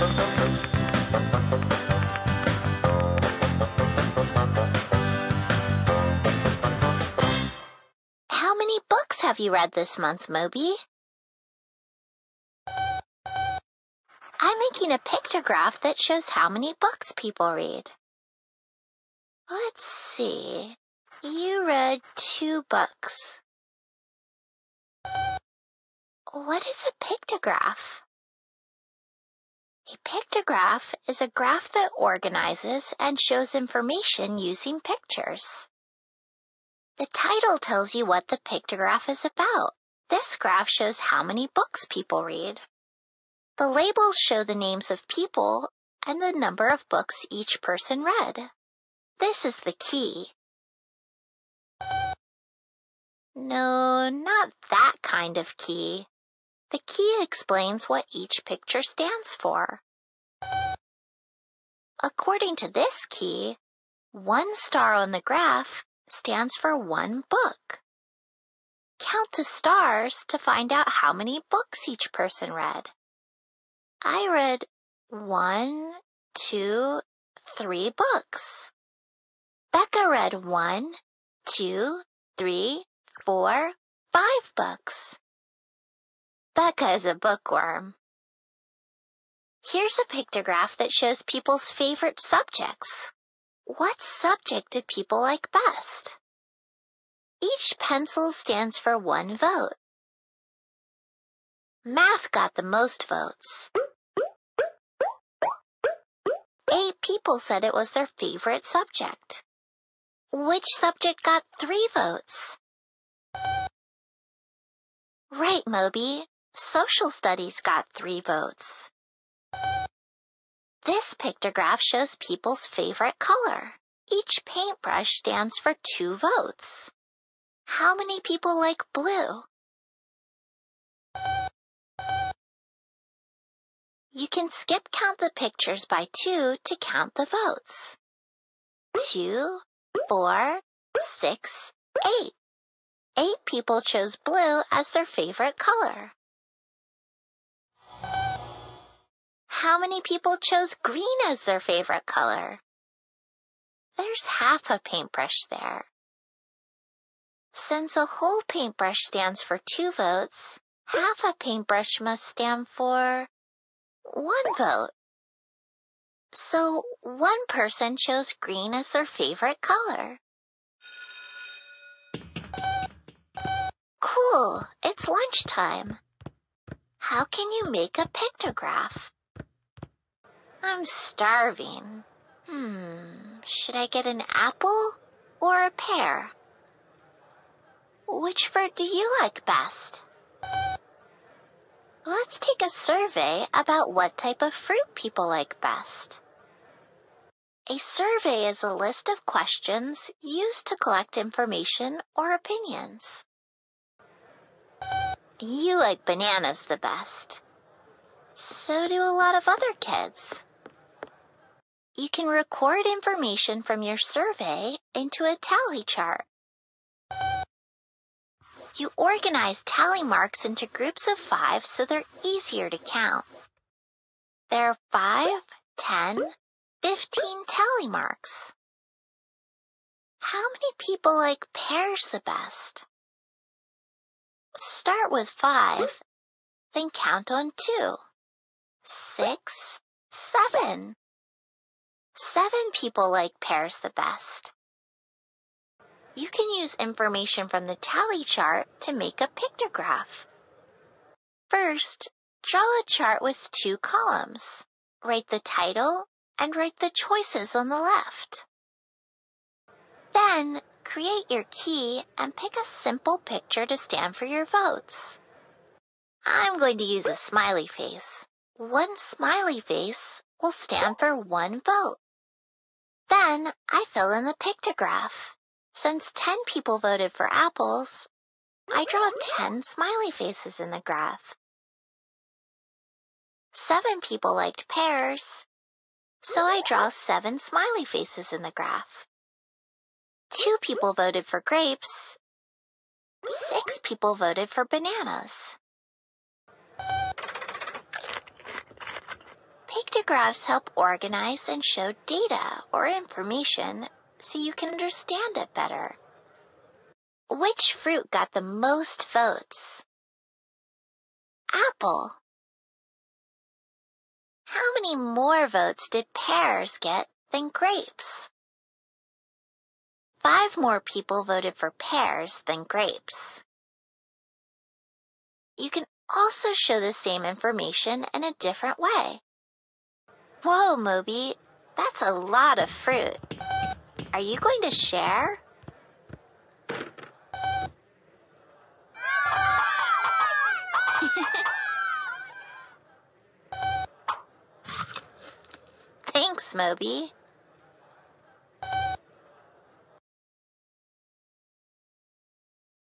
How many books have you read this month, Moby? I'm making a pictograph that shows how many books people read. Let's see. You read two books. What is a pictograph? A pictograph is a graph that organizes and shows information using pictures. The title tells you what the pictograph is about. This graph shows how many books people read. The labels show the names of people and the number of books each person read. This is the key. No, not that kind of key. The key explains what each picture stands for. According to this key, one star on the graph stands for one book. Count the stars to find out how many books each person read. I read one, two, three books. Becca read one, two, three, four, five books. Becca is a bookworm. Here's a pictograph that shows people's favorite subjects. What subject do people like best? Each pencil stands for one vote. Math got the most votes. Eight people said it was their favorite subject. Which subject got three votes? Right, Moby. Social studies got three votes. This pictograph shows people's favorite color. Each paintbrush stands for two votes. How many people like blue? You can skip count the pictures by two to count the votes. Two, four, six, eight. Eight people chose blue as their favorite color. How many people chose green as their favorite color? There's half a paintbrush there. Since a whole paintbrush stands for two votes, half a paintbrush must stand for one vote. So one person chose green as their favorite color. Cool, it's lunchtime. How can you make a pictograph? I'm starving. Hmm, should I get an apple or a pear? Which fruit do you like best? Let's take a survey about what type of fruit people like best. A survey is a list of questions used to collect information or opinions. You like bananas the best. So do a lot of other kids. You can record information from your survey into a tally chart. You organize tally marks into groups of five so they're easier to count. There are five, ten, fifteen tally marks. How many people like pears the best? Start with five, then count on two, six, seven. Seven people like pears the best. You can use information from the tally chart to make a pictograph. First, draw a chart with two columns. Write the title and write the choices on the left. Then, create your key and pick a simple picture to stand for your votes. I'm going to use a smiley face. One smiley face will stand for one vote. Then I fill in the pictograph. Since 10 people voted for apples, I draw 10 smiley faces in the graph. Seven people liked pears, so I draw seven smiley faces in the graph. Two people voted for grapes. Six people voted for bananas. Pictographs help organize and show data or information so you can understand it better. Which fruit got the most votes? Apple. How many more votes did pears get than grapes? Five more people voted for pears than grapes. You can also show the same information in a different way. Whoa, Moby, that's a lot of fruit. Are you going to share? Thanks, Moby.